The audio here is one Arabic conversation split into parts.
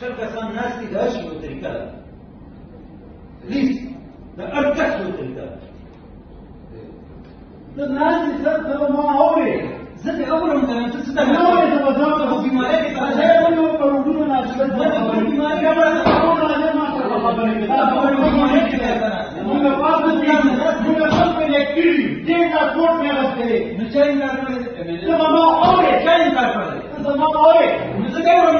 شركة سان ناسي داش يوتركا ليس دا أرتاح يوتركا ناسي سان ما عوري زدي أول من أنت ستنا عوري دا وزارته في مالك هذا يقول لهم فرودون ناسي بس ما عوري في مالك أول أنا أول أنا ما أعرف أخبرني لا أول في مالك من بعض الناس من بعض الناس تيجا كور من الناس تيجا كور من الناس تيجا كور من الناس تيجا كور من الناس تيجا كور من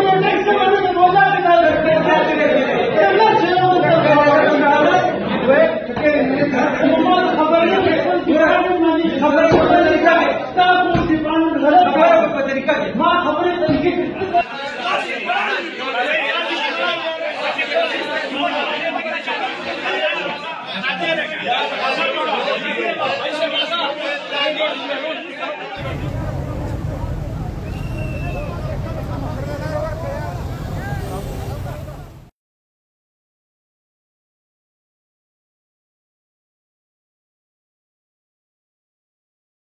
Yeah.